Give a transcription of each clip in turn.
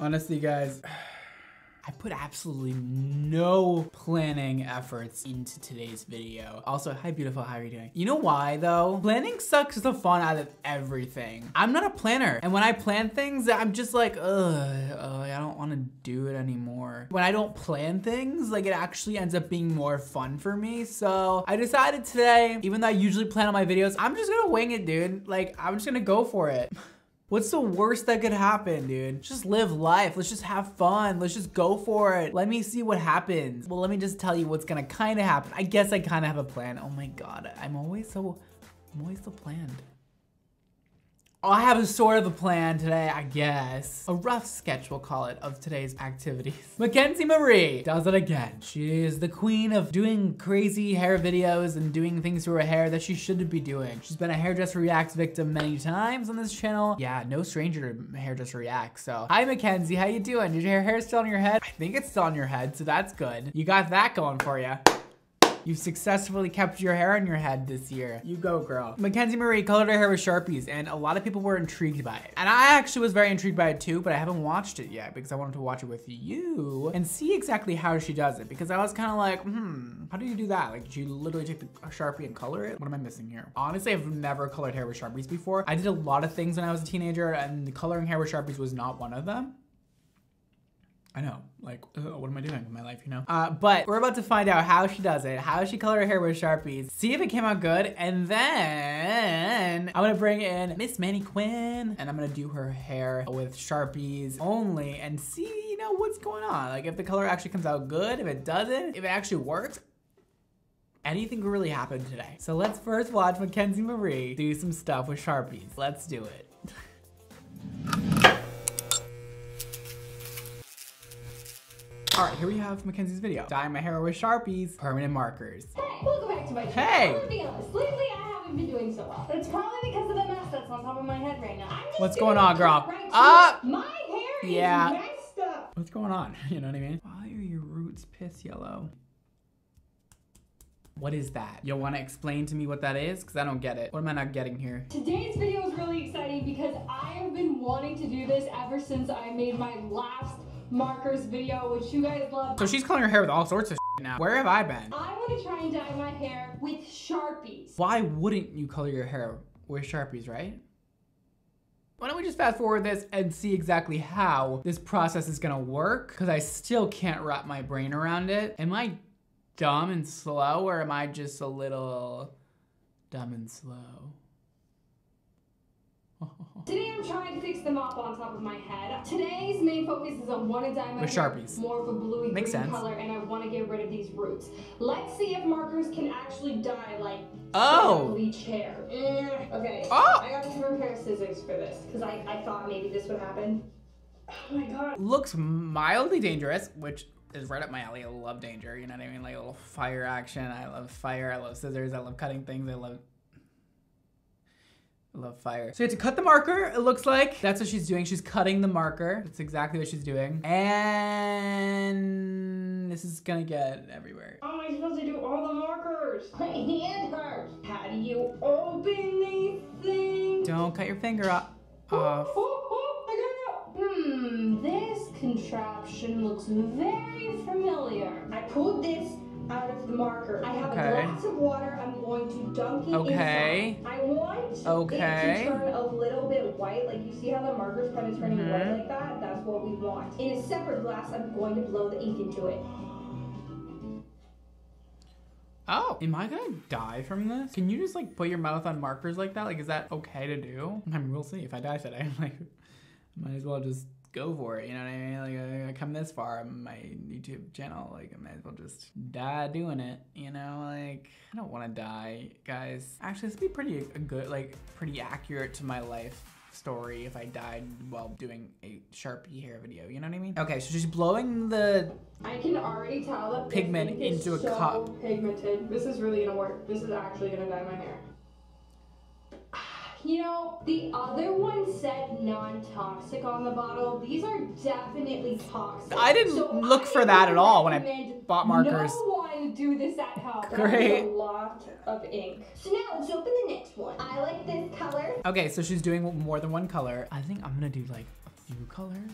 Honestly, guys, I put absolutely no planning efforts into today's video. Also, hi beautiful, how are you doing? You know why though? Planning sucks the fun out of everything. I'm not a planner. And when I plan things, I'm just like, ugh, I don't wanna do it anymore. When I don't plan things, like it actually ends up being more fun for me. So I decided today, even though I usually plan on my videos, I'm just gonna wing it, dude. Like, I'm just gonna go for it. What's the worst that could happen, dude? Just live life. Let's just have fun. Let's just go for it. Let me see what happens. Well, let me just tell you what's gonna kind of happen. I guess I kind of have a plan. Oh my God, I'm always so, I'm always so planned. Oh, I have a sort of a plan today, I guess. A rough sketch, we'll call it, of today's activities. Mackenzie Marie does it again. She is the queen of doing crazy hair videos and doing things to her hair that she shouldn't be doing. She's been a Hairdresser Reacts victim many times on this channel. Yeah, no stranger to Hairdresser Reacts. So, hi Mackenzie, how you doing? Did your hair still on your head? I think it's still on your head, so that's good. You got that going for you. You've successfully kept your hair on your head this year. You go, girl. Mackenzie Marie colored her hair with Sharpies, and a lot of people were intrigued by it. And I actually was very intrigued by it too, but I haven't watched it yet because I wanted to watch it with you and see exactly how she does it. Because I was kind of like, hmm, how do you do that? Like, did you literally take the Sharpie and color it? What am I missing here? Honestly, I've never colored hair with Sharpies before. I did a lot of things when I was a teenager, and coloring hair with Sharpies was not one of them. I know, like, ugh, what am I doing with my life, you know? Uh, but we're about to find out how she does it, how she color her hair with Sharpies, see if it came out good, and then I'm gonna bring in Miss Mannequin, and I'm gonna do her hair with Sharpies only, and see, you know, what's going on. Like, if the color actually comes out good, if it doesn't, if it actually works, anything could really happen today. So let's first watch Mackenzie Marie do some stuff with Sharpies. Let's do it. All right, here we have Mackenzie's video. Dyeing my hair with Sharpies, permanent markers. Hey, welcome back to my channel. Hey! I'm gonna be honest, lately I haven't been doing so well. It's probably because of the mess that's on top of my head right now. I'm just What's going on, girl? Right Ah! My hair Yeah. is messed up. What's going on? You know what I mean? Why are your roots piss yellow? What is that? You'll wanna explain to me what that is? Cause I don't get it. What am I not getting here? Today's video is really exciting because I have been wanting to do this ever since I made my last markers video, which you guys love. So she's coloring her hair with all sorts of now. Where have I been? I want to try and dye my hair with Sharpies. Why wouldn't you color your hair with Sharpies, right? Why don't we just fast forward this and see exactly how this process is gonna work? Because I still can't wrap my brain around it. Am I dumb and slow, or am I just a little dumb and slow? Today I'm trying to fix the mop on top of my head. Today's main focus is on want to dye my With Sharpies. more of a bluey Makes green sense. color and I want to get rid of these roots. Let's see if markers can actually dye like Oh. bleach hair. Mm, okay. Oh. I got a different pair of scissors for this because I, I thought maybe this would happen. Oh my god. Looks mildly dangerous, which is right up my alley. I love danger, you know what I mean? Like a little fire action. I love fire. I love scissors. I love cutting things. I love love fire. So you have to cut the marker, it looks like. That's what she's doing. She's cutting the marker. That's exactly what she's doing. And this is gonna get everywhere. How am I supposed to do all the markers? My hand hurts. How do you open these things? Don't cut your finger off. off. Oh, oh, I got it. Hmm, this contraption looks very familiar. I pulled this out of the marker. I have Okay. a glass of water. I'm going to dunk it Okay. inside. I want Okay. it to turn a little bit white. Like you see how the marker's kind of turning Mhm. white like that? That's what we want. In a separate glass, I'm going to blow the ink into it. Oh, am I gonna die from this? Can you just like put your mouth on markers like that? Like, is that okay to do? I mean, we'll see if I die today. Like, might as well just go for it. You know what I mean? Like, I, come this far on my YouTube channel. Like, I might as well just die doing it. You know, like, I don't want to die, guys. Actually, this would be pretty a good, like, pretty accurate to my life story if I died while doing a Sharpie hair video. You know what I mean? Okay, so she's blowing the I can already tell that Pigment into a so cup. pigmented. This is really gonna work. This is actually gonna dye my hair. You know, the other one said non-toxic on the bottle. These are definitely toxic. I didn't So look I for that at all when I recommend bought markers. No one do this at home. That Great. is a lot of ink. So now let's open the next one. I like this color. Okay, so she's doing more than one color. I think I'm gonna do like a few colors.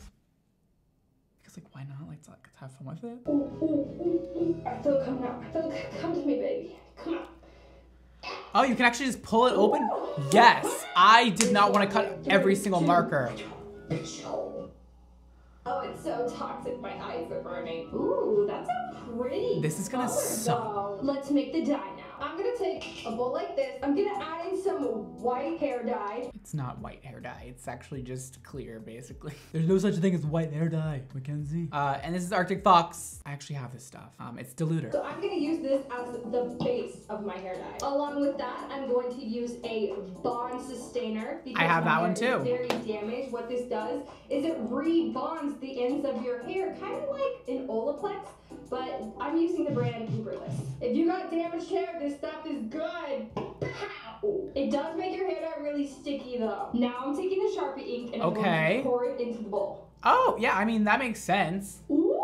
Let's, let's have fun with it. Ooh, ooh, ooh, ooh. I feel it coming out. I feel it. Come to me, baby. Come on. Oh, you can actually just pull it open? Yes. I did not want to cut every single marker. Oh, it's so toxic. My eyes are burning. Ooh, that's a pretty. This is gonna suck. though. Let's make the dye. I'm gonna take a bowl like this. I'm gonna add in some white hair dye. It's not white hair dye. It's actually just clear, basically. There's no such thing as white hair dye, Mackenzie. Uh, and this is Arctic Fox. I actually have this stuff. Um, it's diluter. So I'm gonna use this as the base of my hair dye. Along with that, I'm going to use a bond sustainer. because I have that one too. Very damaged. What this does is it rebonds the ends of your hair, kind of like an Olaplex, but I'm using the brand Uberliss. If you got damaged hair, this stuff is good. Pow! It does make your hair dye really sticky though. Now I'm taking the Sharpie ink and I'm Okay. going to pour it into the bowl. Oh, yeah, I mean, that makes sense. Ooh!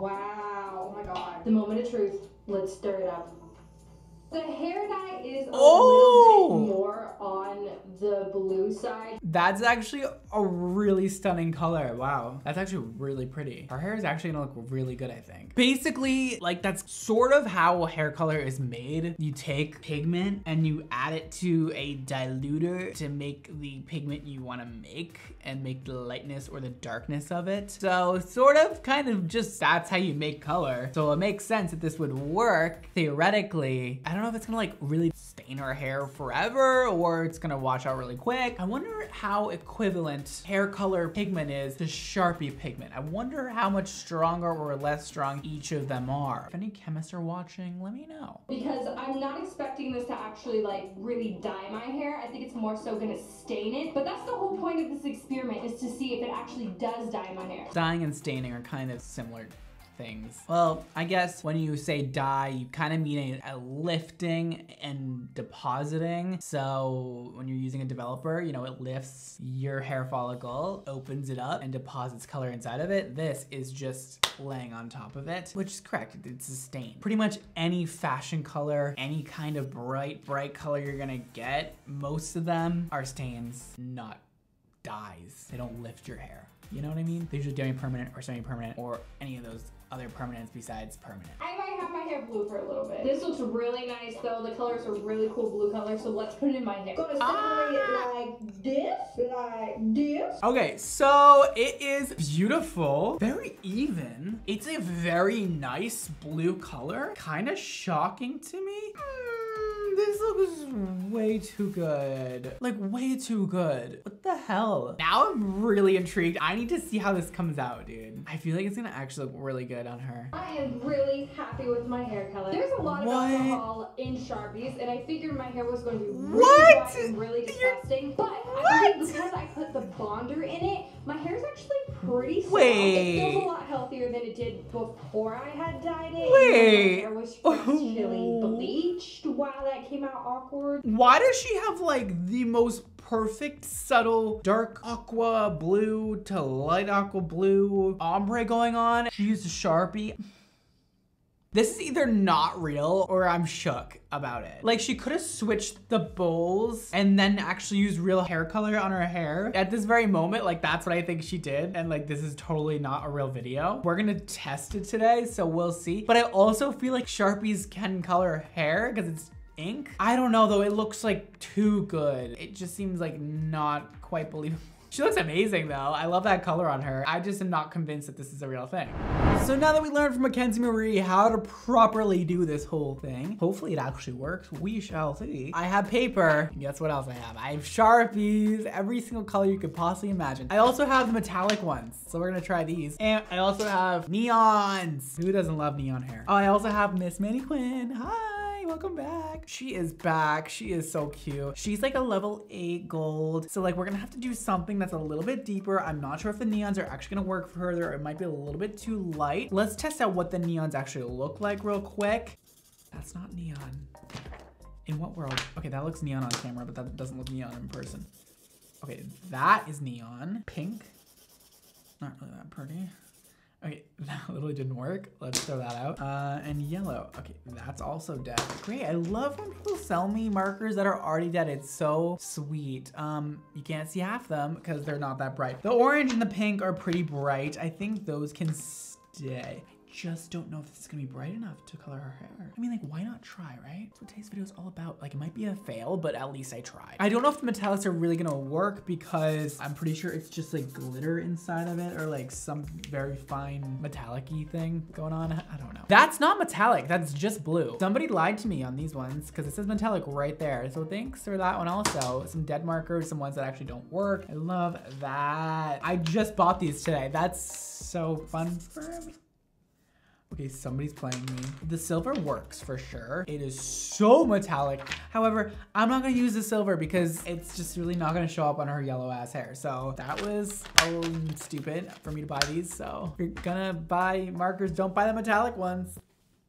Wow! Oh my god. The moment of truth. Let's stir it up. The hair dye is a Oh! little bit more on the blue side. That's actually a really stunning color. Wow. That's actually really pretty. Her hair is actually gonna look really good, I think. Basically, like that's sort of how hair color is made. You take pigment and you add it to a diluter to make the pigment you wanna make and make the lightness or the darkness of it. So sort of kind of just that's how you make color. So it makes sense that this would work theoretically. I don't know if it's gonna like really stain our hair forever or it's gonna wash out really quick. I wonder how equivalent hair color pigment is to Sharpie pigment. I wonder how much stronger or less strong each of them are. If any chemists are watching, let me know. Because I'm not expecting this to actually like really dye my hair. I think it's more so gonna stain it. But that's the whole point of this experiment is to see if it actually does dye my hair. Dyeing and staining are kind of similar things. Well, I guess when you say dye, you kind of mean a, a lifting and depositing. So when you're using a developer, you know, it lifts your hair follicle, opens it up, and deposits color inside of it. This is just laying on top of it, which is correct. It's a stain. Pretty much any fashion color, any kind of bright, bright color you're gonna get, most of them are stains, not dyes. They don't lift your hair. You know what I mean? They're usually demi-permanent or semi-permanent or any of those other permanents besides permanent. I might have my hair blue for a little bit. This looks really nice though. The colors are really cool blue colors, so let's put it in my hair. Gonna separate it like this, like this. Okay, so it is beautiful, very even. It's a very nice blue color, kind of shocking to me. Mm, this looks way too good. Like way too good. What the hell? Now I'm really intrigued. I need to see how this comes out, dude. I feel like it's gonna actually look really good on her. I am really happy with my hair color. There's a lot of What? alcohol in Sharpies, and I figured my hair was going to be really What? dry and really You're- disgusting. But I believe because I put the bonder in it, my hair's actually pretty soft. Wait. It feels a lot healthier than it did before I had dyed it. Wait. My hair was freshly bleached. while that came out awkward. Why does she have like the most perfect subtle dark aqua blue to light aqua blue ombre going on? She used a Sharpie. This is either not real or I'm shook about it. Like she could have switched the bowls and then actually used real hair color on her hair. At this very moment, like that's what I think she did. And like this is totally not a real video. We're gonna test it today, so we'll see. But I also feel like Sharpies can color hair because it's ink. I don't know though, it looks like too good. It just seems like not quite believable. She looks amazing though. I love that color on her. I just am not convinced that this is a real thing. So now that we learned from Mackenzie Marie how to properly do this whole thing, hopefully it actually works. We shall see. I have paper. Guess what else I have? I have Sharpies, every single color you could possibly imagine. I also have the metallic ones. So we're gonna try these. And I also have neons. Who doesn't love neon hair? Oh, I also have Miss Mannequin. Hi welcome back. She is back. She is so cute. She's like a level eight gold. So like we're gonna have to do something that's a little bit deeper. I'm not sure if the neons are actually gonna work for her or it might be a little bit too light. Let's test out what the neons actually look like real quick. That's not neon. In what world? Okay, that looks neon on camera, but that doesn't look neon in person. Okay, that is neon. Pink. Not really that pretty. Okay, that literally didn't work. Let's throw that out. Uh, and yellow. Okay, that's also dead. Great, I love when people sell me markers that are already dead. It's so sweet. Um, you can't see half them because they're not that bright. The orange and the pink are pretty bright. I think those can stay just don't know if this is gonna be bright enough to color her hair. I mean, like, why not try, right? That's what today's video is all about. Like, it might be a fail, but at least I tried. I don't know if the metallics are really gonna work because I'm pretty sure it's just like glitter inside of it or like some very fine metallic thing going on. I don't know. That's not metallic, that's just blue. Somebody lied to me on these ones because it says metallic right there. So thanks for that one also. Some dead markers, some ones that actually don't work. I love that. I just bought these today. That's so fun for me. Okay, somebody's playing me. The silver works for sure. It is so metallic. However, I'm not gonna use the silver because it's just really not gonna show up on her yellow ass hair. So that was stupid for me to buy these. So if you're gonna buy markers, don't buy the metallic ones.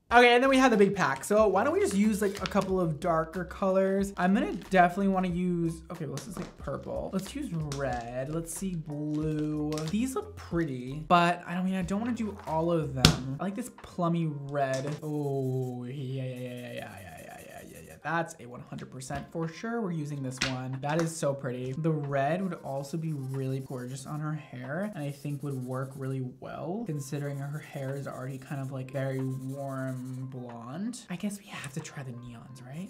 Okay, and then we have the big pack. So why don't we just use like a couple of darker colors? I'm gonna definitely wanna use, okay, let's just like purple. Let's use red. Let's see blue. These look pretty, but I don't mean, I don't wanna do all of them. I like this plummy red. Oh, yeah, yeah, yeah, yeah, yeah. That's a 100% for sure. We're using this one. That is so pretty. The red would also be really gorgeous on her hair and I think would work really well considering her hair is already kind of like very warm blonde. I guess we have to try the neons, right?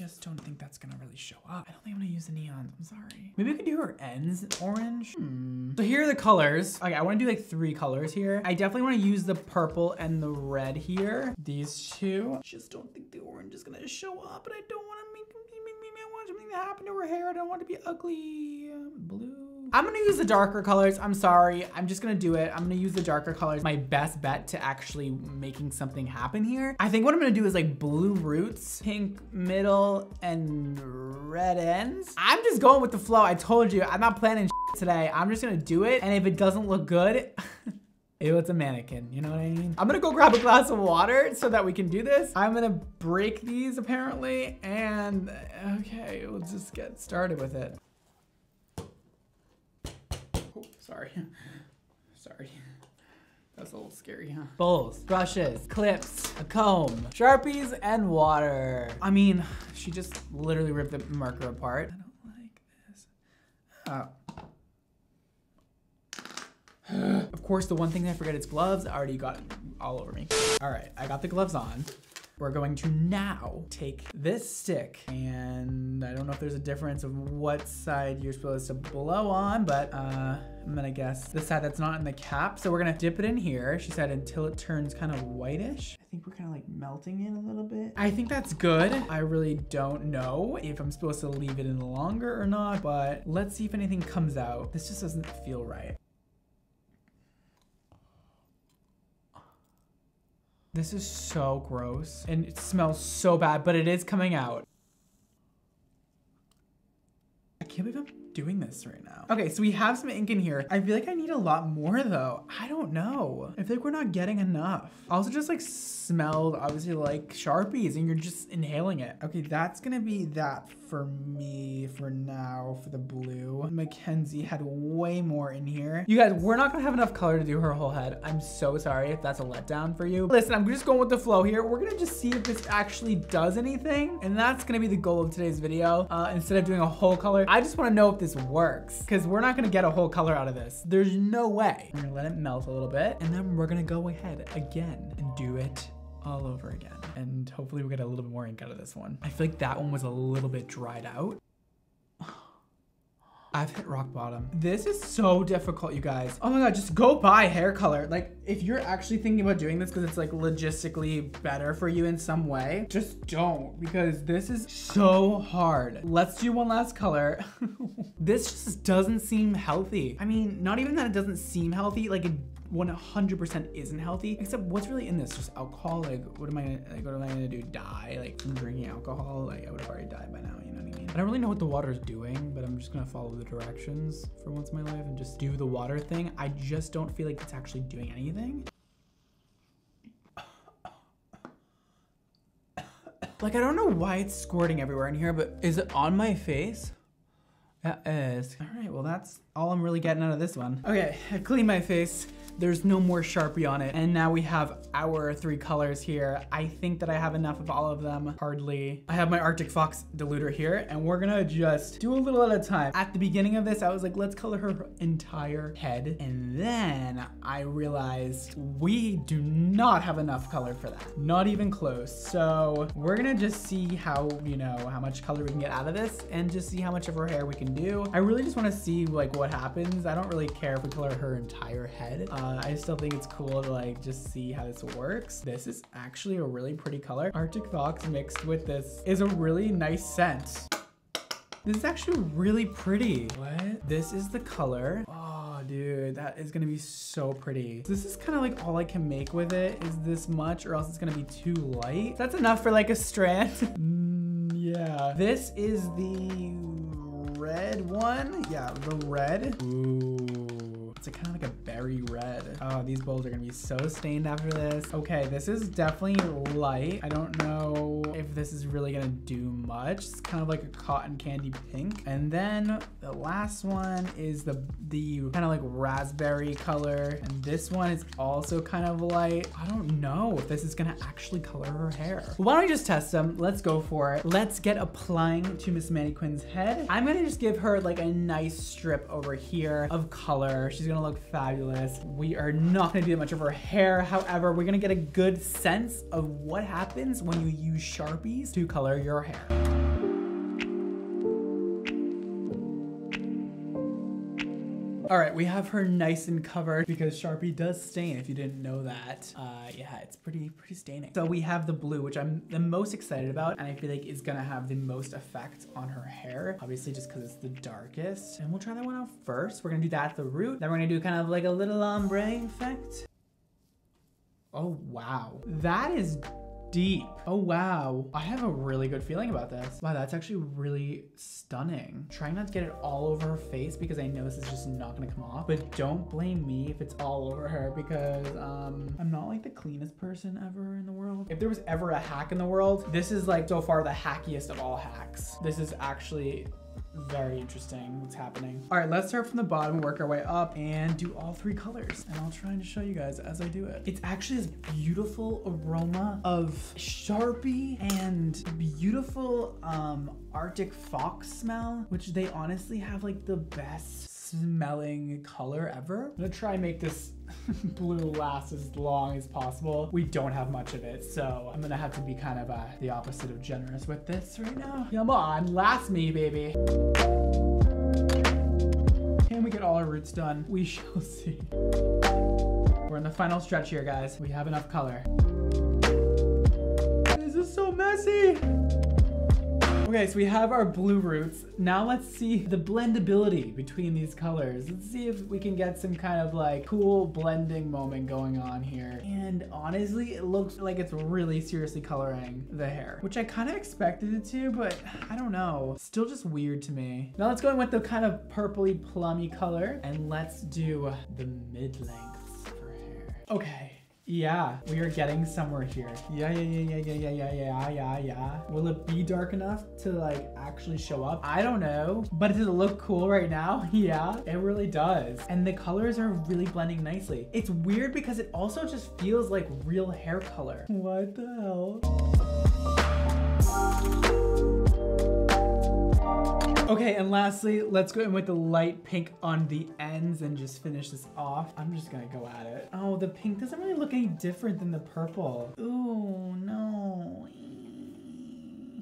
Just don't think that's gonna really show up. I don't think I'm gonna use the neons, I'm sorry. Maybe we could do her ends orange. Hmm. So here are the colors. Okay, I wanna do like three colors here. I definitely wanna use the purple and the red here. These two. Just don't think the orange is gonna show up, but I don't wanna make, make, make, make, I want something to happen to her hair. I don't want it to be ugly. Blue. I'm gonna use the darker colors. I'm sorry. I'm just gonna do it. I'm gonna use the darker colors. My best bet to actually making something happen here. I think what I'm gonna do is like blue roots, pink middle, and red ends. I'm just going with the flow. I told you, I'm not planning today. I'm just gonna do it. And if it doesn't look good, Ew, it's a mannequin, you know what I mean? I'm gonna go grab a glass of water so that we can do this. I'm gonna break these apparently, and okay, we'll just get started with it. Sorry. Sorry. That's a little scary, huh? Bowls, brushes, clips, a comb, Sharpies, and water. I mean, she just literally ripped the marker apart. I don't like this. Oh. of course, the one thing I forget is gloves. I already got all over me. All right, I got the gloves on. We're going to now take this stick and I don't know if there's a difference of what side you're supposed to blow on, but uh, I'm gonna guess the side that's not in the cap. So we're gonna dip it in here. She said until it turns kind of whitish. I think we're kind of like melting it a little bit. I think that's good. I really don't know if I'm supposed to leave it in longer or not, but let's see if anything comes out. This just doesn't feel right. This is so gross and it smells so bad, but it is coming out. I can't believe I'm doing this right now. Okay, so we have some ink in here. I feel like I need a lot more though. I don't know. I feel like we're not getting enough. Also just like smelled obviously like Sharpies and you're just inhaling it. Okay, that's gonna be that for me for now for the blue. Mackenzie had way more in here. You guys, we're not gonna have enough color to do her whole head. I'm so sorry if that's a letdown for you. Listen, I'm just going with the flow here. We're gonna just see if this actually does anything. And that's gonna be the goal of today's video. Uh, instead of doing a whole color, I just wanna know if this works because we're not gonna get a whole color out of this. There's no way. I'm gonna let it melt a little bit and then we're gonna go ahead again and do it all over again. And hopefully we'll get a little bit more ink out of this one. I feel like that one was a little bit dried out. I've hit rock bottom. This is so difficult, you guys. Oh my God, just go buy hair color. Like if you're actually thinking about doing this because it's like logistically better for you in some way, just don't because this is so hard. Let's do one last color. this just doesn't seem healthy. I mean, not even that it doesn't seem healthy, like it 100% isn't healthy. Except what's really in this? Just alcohol? Like, what am I like, what am I gonna do? Die? Like, from drinking alcohol? Like, I would have already died by now, you know what I mean? I don't really know what the water is doing, but I'm just gonna follow the directions for once in my life and just do the water thing. I just don't feel like it's actually doing anything. Like, I don't know why it's squirting everywhere in here, but is it on my face? That is. All right, well, that's all I'm really getting out of this one. Okay, I cleaned my face. There's no more Sharpie on it. And now we have our three colors here. I think that I have enough of all of them, hardly. I have my Arctic Fox diluter here and we're gonna just do a little at a time. At the beginning of this, I was like, let's color her entire head. And then I realized we do not have enough color for that. Not even close. So we're gonna just see how, you know, how much color we can get out of this and just see how much of her hair we can do. I really just wanna see like what happens. I don't really care if we color her entire head. Uh, I still think it's cool to like just see how this works. This is actually a really pretty color. Arctic Fox mixed with this is a really nice scent. This is actually really pretty. What? This is the color. Oh, dude, that is gonna be so pretty. This is kind of like all I can make with it is this much or else it's gonna be too light. That's enough for like a strand. mm, yeah. This is the red one. Yeah, the red. Ooh. It's kind of like a berry red. Oh, these bowls are gonna be so stained after this. Okay, this is definitely light. I don't know if this is really gonna do much. It's kind of like a cotton candy pink. And then the last one is the, the kind of like raspberry color. And this one is also kind of light. I don't know if this is gonna actually color her hair. Why don't we just test them? Let's go for it. Let's get applying to Miss Mannequin's head. I'm gonna just give her like a nice strip over here of color. She's gonna look fabulous. We are not gonna do much of her hair. However, we're gonna get a good sense of what happens when you use Sharpies to color your hair. All right, we have her nice and covered because Sharpie does stain if you didn't know that. Uh, yeah, it's pretty, pretty staining. So we have the blue, which I'm the most excited about and I feel like is gonna have the most effect on her hair. Obviously just cause it's the darkest. And we'll try that one out first. We're gonna do that at the root. Then we're gonna do kind of like a little ombre effect. Oh, wow. That is deep. Oh, wow. I have a really good feeling about this. Wow, that's actually really stunning. Trying not to get it all over her face because I know this is just not gonna come off, but don't blame me if it's all over her because um, I'm not like the cleanest person ever in the world. If there was ever a hack in the world, this is like so far the hackiest of all hacks. This is actually very interesting what's happening. All right, let's start from the bottom, work our way up and do all three colors. And I'll try and show you guys as I do it. It's actually this beautiful aroma of Sharpie and beautiful um, Arctic Fox smell, which they honestly have like the best smelling color ever. I'm gonna try and make this blue last as long as possible. We don't have much of it, so I'm gonna have to be kind of uh, the opposite of generous with this right now. Come on, last me, baby. Can we get all our roots done? We shall see. We're in the final stretch here, guys. We have enough color. This is so messy. Okay, so we have our blue roots. Now let's see the blendability between these colors. Let's see if we can get some kind of like cool blending moment going on here. And honestly, it looks like it's really seriously coloring the hair, which I kind of expected it to, but I don't know. Still just weird to me. Now let's go in with the kind of purpley plummy color and let's do the mid-lengths for hair. Okay. Yeah, we are getting somewhere here. Yeah, yeah, yeah, yeah, yeah, yeah, yeah, yeah, yeah. Will it be dark enough to like actually show up? I don't know. But does it look cool right now? Yeah, it really does. And the colors are really blending nicely. It's weird because it also just feels like real hair color. What the hell? Okay, and lastly, let's go in with the light pink on the ends and just finish this off. I'm just gonna go at it. Oh, the pink doesn't really look any different than the purple. Ooh, no.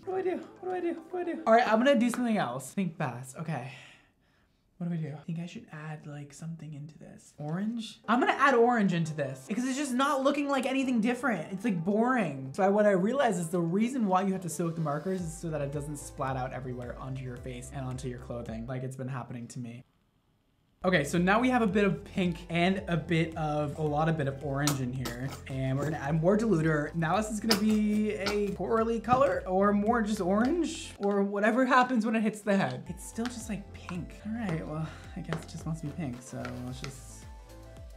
What do I do? What do I do? What do I do? All right, I'm gonna do something else. Think fast, okay. What do we do? I think I should add like something into this. Orange? I'm gonna add orange into this because it's just not looking like anything different. It's like boring. So I, what I realized is the reason why you have to soak the markers is so that it doesn't splat out everywhere onto your face and onto your clothing like it's been happening to me. Okay, so now we have a bit of pink and a bit of, a lot of bit of orange in here. And we're gonna add more diluter. Now this is gonna be a corally color or more just orange or whatever happens when it hits the head. It's still just like pink. All right, well, I guess it just wants to be pink. So let's just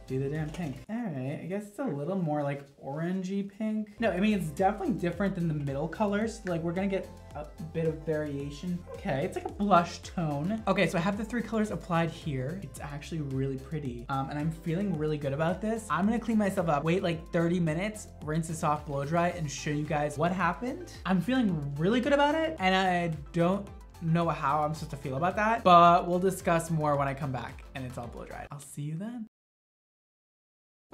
do the damn pink. All right, I guess it's a little more like orangey pink. No, I mean, it's definitely different than the middle colors. Like we're gonna get a bit of variation. Okay, it's like a blush tone. Okay, so I have the three colors applied here. It's actually really pretty. Um, and I'm feeling really good about this. I'm gonna clean myself up, wait like 30 minutes, rinse this off, blow dry, and show you guys what happened. I'm feeling really good about it, and I don't know how I'm supposed to feel about that, but we'll discuss more when I come back and it's all blow dried. I'll see you then.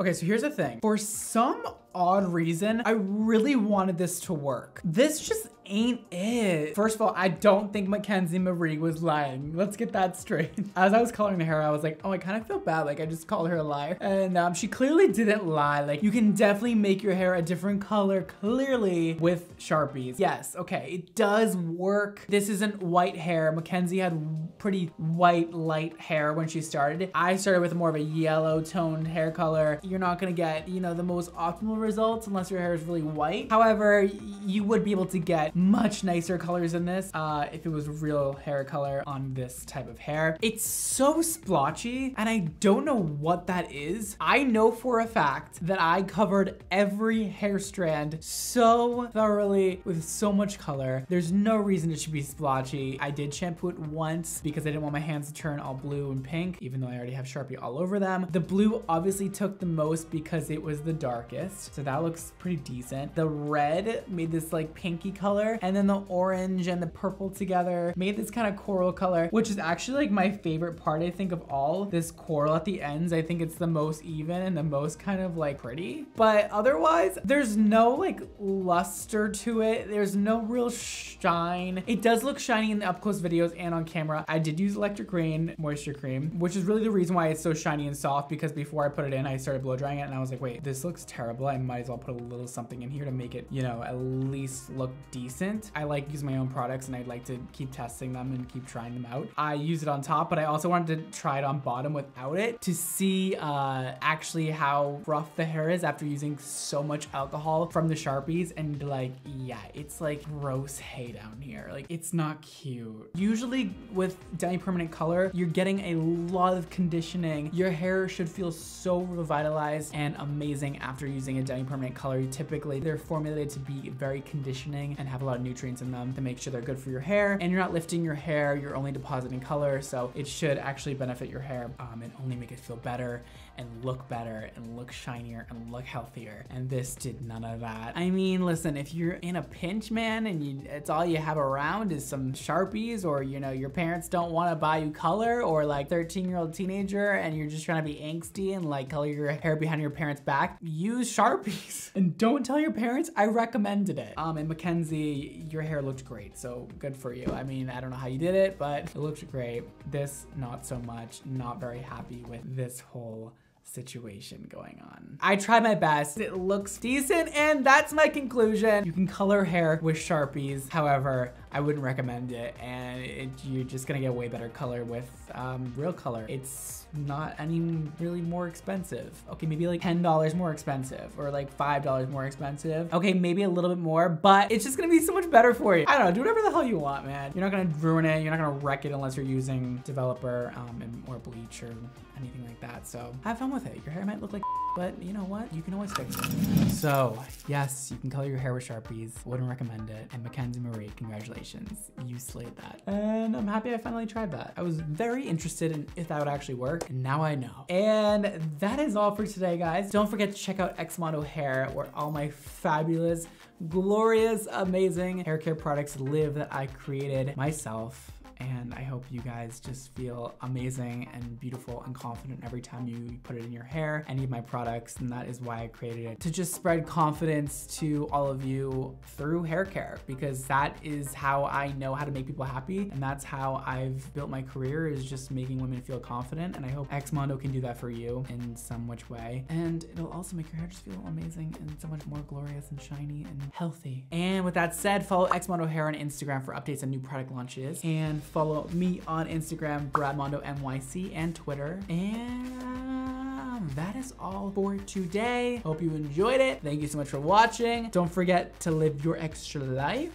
Okay, so here's the thing. For some odd reason, I really wanted this to work. This just ain't it. First of all, I don't think Mackenzie Marie was lying. Let's get that straight. As I was coloring the hair, I was like, oh, I kind of feel bad. Like I just called her a liar. And um, she clearly didn't lie. Like you can definitely make your hair a different color clearly with Sharpies. Yes, okay, it does work. This isn't white hair. Mackenzie had pretty white, light hair when she started. I started with more of a yellow toned hair color. You're not gonna get, you know, the most optimal results unless your hair is really white. However, you would be able to get much nicer colors in this uh, if it was real hair color on this type of hair. It's so splotchy and I don't know what that is. I know for a fact that I covered every hair strand so thoroughly with so much color. There's no reason it should be splotchy. I did shampoo it once because I didn't want my hands to turn all blue and pink, even though I already have Sharpie all over them. The blue obviously took the most because it was the darkest. So that looks pretty decent. The red made this like pinky color and then the orange and the purple together made this kind of coral color, which is actually like my favorite part, I think, of all. This coral at the ends, I think it's the most even and the most kind of like pretty. But otherwise, there's no like luster to it. There's no real shine. It does look shiny in the up close videos and on camera. I did use electric rain moisture cream, which is really the reason why it's so shiny and soft because before I put it in, I started blow drying it and I was like, wait, this looks terrible. I might as well put a little something in here to make it, you know, at least look decent. I like using my own products and I'd like to keep testing them and keep trying them out. I use it on top, but I also wanted to try it on bottom without it to see uh, actually how rough the hair is after using so much alcohol from the Sharpies and like, yeah, it's like gross hay down here. Like it's not cute. Usually with demi-permanent color, you're getting a lot of conditioning. Your hair should feel so revitalized and amazing after using a demi-permanent color. Typically, they're formulated to be very conditioning and have a lot of nutrients in them to make sure they're good for your hair. And you're not lifting your hair, you're only depositing color. So it should actually benefit your hair um, and only make it feel better and look better and look shinier and look healthier. And this did none of that. I mean, listen, if you're in a pinch, man, and you, it's all you have around is some Sharpies or, you know, your parents don't want to buy you color or like 13 year old teenager and you're just trying to be angsty and like color your hair behind your parents' back, use Sharpies. and don't tell your parents I recommended it. Um, and Mackenzie, your hair looked great, so good for you. I mean, I don't know how you did it, but it looked great. This, not so much. Not very happy with this whole situation going on. I tried my best. It looks decent and that's my conclusion. You can color hair with Sharpies. However, I wouldn't recommend it and it, you're just gonna get way better color with um, real color. It's not any really more expensive. Okay, maybe like $10 more expensive or like $5 more expensive. Okay, maybe a little bit more, but it's just gonna be so much better for you. I don't know, do whatever the hell you want, man. You're not gonna ruin it. You're not gonna wreck it unless you're using developer um, and, or bleach or anything like that. So have fun with it. Your hair might look like but you know what? You can always fix it. So yes, you can color your hair with Sharpies. Wouldn't recommend it. And Mackenzie Marie, congratulations. You slayed that. And I'm happy I finally tried that. I was very interested in if that would actually work. And now I know. And that is all for today, guys. Don't forget to check out Xmondo Hair where all my fabulous, glorious, amazing hair care products live that I created myself and I hope you guys just feel amazing and beautiful and confident every time you put it in your hair, any of my products, and that is why I created it, to just spread confidence to all of you through hair care, because that is how I know how to make people happy, and that's how I've built my career, is just making women feel confident, and I hope Xmondo can do that for you in some which way, and it'll also make your hair just feel amazing and so much more glorious and shiny and healthy. And with that said, follow Xmondo Hair on Instagram for updates on new product launches, and follow me on Instagram, Bradmondo NYC, and Twitter. And that is all for today. Hope you enjoyed it. Thank you so much for watching. Don't forget to live your extra life.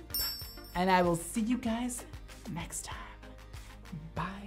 And I will see you guys next time. Bye.